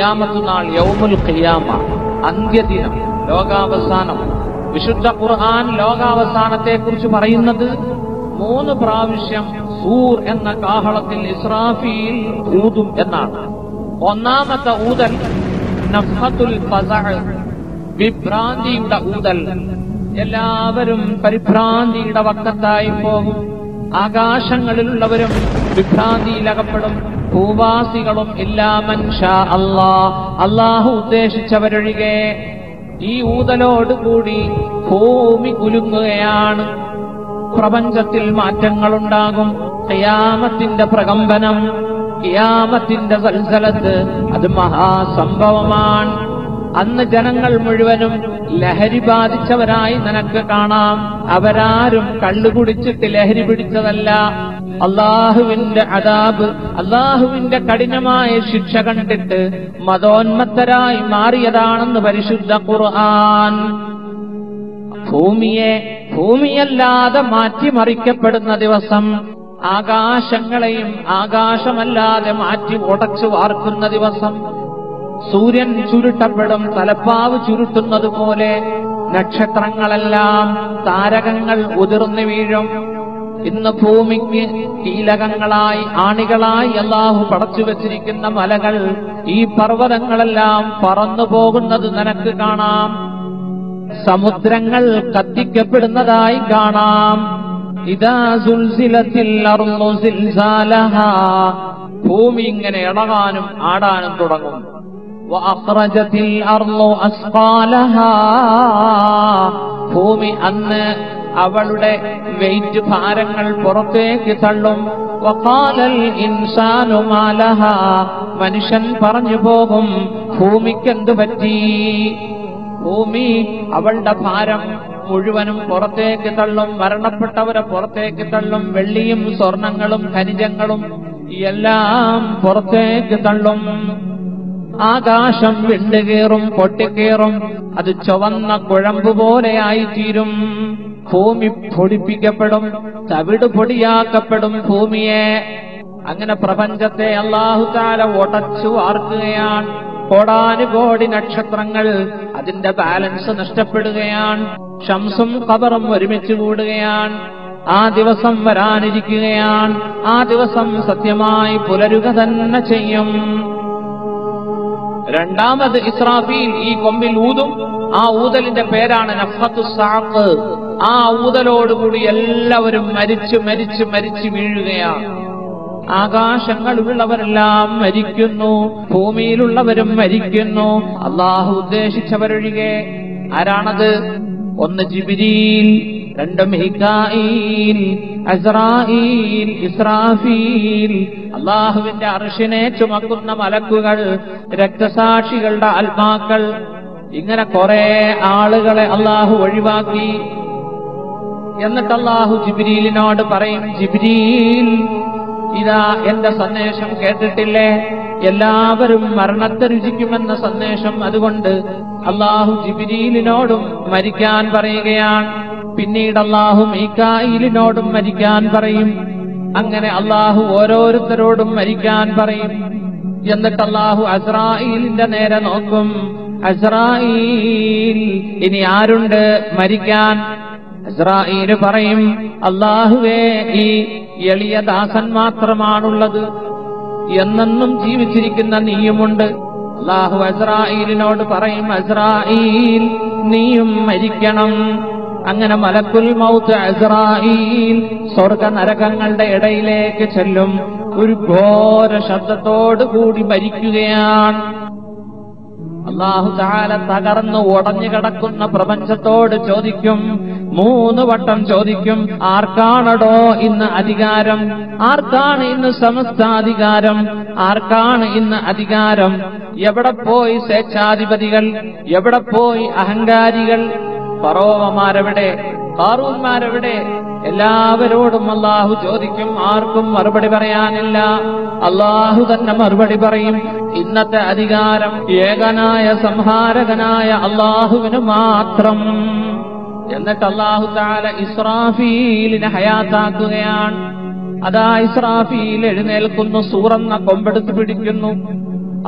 ഖിയാമത്ത് നാൾ യൗമുൽ ഖിയാമ അന്ത്യദിനം ലോകാവസാനം. വിശുദ്ധ ഖുർആൻ ലോകാവസാനത്തെ കുറിച്ച് പറയുന്നത് മൂന്ന് പ്രാവശ്യം സൂർ എന്ന കാഹളത്തിൽ ഇസ്രാഫിയിൽ ഊതും എന്നാണ്. ഒന്നാമത്തെ ഊതൽ നഫത്തുൽ വിഭ്രാന്തിയുടെ ഊതൽ. എല്ലാവരും പരിഭ്രാന്തിയുടെ വക്കത്തായി പോകും. ആകാശങ്ങളിലുള്ളവരും വിഭ്രാന്തിയിലകപ്പെടും. ഭൂവാസികളും ഇല്ലാ മൻഷ അല്ലാ. അള്ളാഹു ഉദ്ദേശിച്ചവരൊഴികെ ഈ ഊതലോടുകൂടി ഭൂമി കുലുങ്ങുകയാണ്. പ്രപഞ്ചത്തിൽ മാറ്റങ്ങളുണ്ടാകും. ഖിയാമത്തിന്റെ പ്രകമ്പനം ഖിയാമത്തിന്റെ സൽസലത്ത് അത് മഹാസംഭവമാണ്. അന്ന് ജനങ്ങൾ മുഴുവനും ലഹരി ബാധിച്ചവരായി നിനക്ക് കാണാം. അവരാരും കള്ളുകുടിച്ചിട്ട് ലഹരി പിടിച്ചതല്ല. അള്ളാഹുവിന്റെ അതാബ് അള്ളാഹുവിന്റെ കഠിനമായ ശിക്ഷ കണ്ടിട്ട് മതോന്മത്തരായി മാറിയതാണെന്ന് പരിശുദ്ധ ഖുർആൻ ഭൂമിയെ ഭൂമിയല്ലാതെ മാറ്റിമറിക്കപ്പെടുന്ന ദിവസം ആകാശങ്ങളെയും ആകാശമല്ലാതെ മാറ്റി ഉടച്ചു വാർക്കുന്ന ദിവസം സൂര്യൻ ചുരുട്ടപ്പെടും തലപ്പാവ് ചുരുട്ടുന്നത് പോലെ നക്ഷത്രങ്ങളെല്ലാം താരകങ്ങൾ ഉതിർന്നു വീഴും. ഇന്ന് ഭൂമിക്ക് കീലകങ്ങളായി ആണികളായി അള്ളാഹു പടച്ചു വെച്ചിരിക്കുന്ന മലകൾ ഈ പർവതങ്ങളെല്ലാം പറന്നു പോകുന്നത് നിനക്ക് കാണാം. സമുദ്രങ്ങൾ കത്തിക്കപ്പെടുന്നതായി കാണാം. ഇതാ സുൽസിലത്തിൽ ഭൂമി ഇങ്ങനെ ഇളകാനും ആടാനും തുടങ്ങും. ഭൂമി അന്ന് അവളുടെ വെയിറ്റ് ഭാരങ്ങൾ പുറത്തേക്ക് തള്ളും. വഖാലൽ ഇൻസാനു മാലഹ. മനുഷ്യൻ പറഞ്ഞു പോകും ഭൂമിക്കെന്തു പറ്റി? ഭൂമി അവളുടെ ഭാരം മുഴുവനും പുറത്തേക്ക് തള്ളും മരണപ്പെട്ടവരെ പുറത്തേക്ക് തള്ളും വെള്ളിയും സ്വർണങ്ങളും ഖനിജങ്ങളും എല്ലാം പുറത്തേക്ക് തള്ളും. ആകാശം വിണ്ടുകീറും പൊട്ടിക്കേറും അത് ചുവന്ന കുഴമ്പ് പോലെയായിത്തീരും ഭൂമി പൊടിപ്പിക്കപ്പെടും തവിട് പൊടിയാക്കപ്പെടും ഭൂമിയെ. അങ്ങനെ പ്രപഞ്ചത്തെ അള്ളാഹുകാല ഉടച്ചു വാർക്കുകയാണ് കോടാനുകോടി നക്ഷത്രങ്ങൾ അതിന്റെ ബാലൻസ് നഷ്ടപ്പെടുകയാണ്. ഷംസും കബറും ഒരുമിച്ച് കൂടുകയാണ്. ആ ദിവസം വരാനിരിക്കുകയാണ്. ആ ദിവസം സത്യമായി പുലരുക തന്നെ ചെയ്യും. രണ്ടാമത് ഇസ്രാഫീൽ ഈ കൊമ്പിൽ ഊതും. ആ ഊതലിന്റെ പേരാണ് നഫത്തു സാഖ്. ആ ഊതലോടുകൂടി എല്ലാവരും മരിച്ചു മരിച്ചു മരിച്ചു വീഴുകയാണ്. ആകാശങ്ങളിലുള്ളവരെല്ലാം മരിക്കുന്നു ഭൂമിയിലുള്ളവരും മരിക്കുന്നു. അള്ളാഹു ഉദ്ദേശിച്ചവരൊഴികെ ആരാണത്? ഒന്ന് ജിബിരിയിൽ രണ്ട് മിഹിക്കായിൽ അസ്രായിൽ അള്ളാഹുവിന്റെ അർഷിനെ ചുമക്കുന്ന മലക്കുകൾ രക്തസാക്ഷികളുടെ ആത്മാക്കൾ. ഇങ്ങനെ കുറെ ആളുകളെ അള്ളാഹു ഒഴിവാക്കി. എന്നിട്ട് അള്ളാഹു ജിബ്രീലിനോട് പറയും ജിബ്രീൽ ഇതാ എന്റെ സന്ദേശം കേട്ടിട്ടില്ലേ? എല്ലാവരും മരണത്തെ രുചിക്കുമെന്ന സന്ദേശം അതുകൊണ്ട് അള്ളാഹു ജിബിരീലിനോടും മരിക്കാൻ പറയുകയാണ്. പിന്നീട് അള്ളാഹു മീക്കായിലിനോടും മരിക്കാൻ പറയും. അങ്ങനെ അള്ളാഹു ഓരോരുത്തരോടും മരിക്കാൻ പറയും. എന്നിട്ട് അള്ളാഹു അസ്രായിലിന്റെ നേരെ നോക്കും. അസ്രായിൽ ഇനി ആരുണ്ട് മരിക്കാൻ? ഇസ്രായേൽ പറയും അള്ളാഹുവേ ഈ എളിയ ദാസൻ മാത്രമാണുള്ളത്. എന്നെന്നും ജീവിച്ചിരിക്കുന്ന നീയുമുണ്ട്. അള്ളാഹു അസ്രായിലിനോട് പറയും അസ്രായിൽ നീയും മരിക്കണം. അങ്ങനെ മലക്കുൽ മൗത്ത് അസ്രായിൽ സ്വർഗ നരകങ്ങളുടെ ഇടയിലേക്ക് ചെല്ലും. ഒരു ഘോര ശബ്ദത്തോടു കൂടി മരിക്കുകയാണ്. അള്ളാഹു താല തകർന്ന് ഉടഞ്ഞു കിടക്കുന്ന പ്രപഞ്ചത്തോട് ചോദിക്കും മൂന്ന് വട്ടം ചോദിക്കും ആർക്കാണടോ ഇന്ന് അധികാരം? ആർക്കാണ് ഇന്ന് സമസ്താധികാരം? ആർക്കാണ് ഇന്ന് അധികാരം? എവിടെ പോയി സ്വേച്ഛാധിപതികൾ? എവിടെ പോയി അഹങ്കാരികൾ? പറോവമാരെവിടെ കാറൂന്മാരെവിടെ എല്ലാവരോടും അള്ളാഹു ചോദിക്കും ആർക്കും മറുപടി പറയാനില്ല. അള്ളാഹു തന്നെ മറുപടി പറയും ഇന്നത്തെ അധികാരം ഏകനായ സംഹാരകനായ അള്ളാഹുവിന് മാത്രം. എന്നിട്ട് അള്ളാഹു താല ഇസ്രാഫീലിനെ ഹയാത്താക്കുകയാണ്. അതാ ഇസ്രാഫീൽ എഴുന്നേൽക്കുന്നു സൂറന്ന കൊമ്പെടുത്ത് പിടിക്കുന്നു.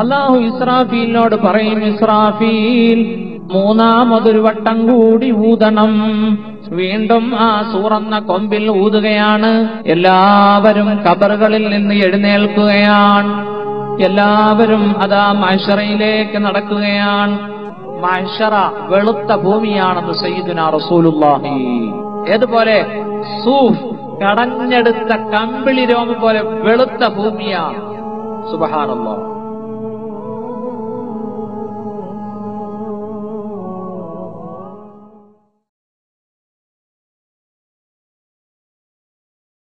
അള്ളാഹു ഇസ്രാഫീലിനോട് പറയും ഇസ്രാഫീൽ മൂന്നാമതൊരു വട്ടം കൂടി ഊതണം. വീണ്ടും ആ സൂറന്ന കൊമ്പിൽ ഊതുകയാണ്. എല്ലാവരും കബറുകളിൽ നിന്ന് എഴുന്നേൽക്കുകയാണ്. എല്ലാവരും അതാ മഷറയിലേക്ക് നടക്കുകയാണ്. മഷറ വെളുത്ത ഭൂമിയാണെന്ന് സയ്യിദുന റസൂലുല്ലാഹി ഏതുപോലെ? സൂഫ് കടഞ്ഞെടുത്ത കമ്പിളി രോമ പോലെ വെളുത്ത ഭൂമിയാണ്. സുബഹാനല്ലാഹ്.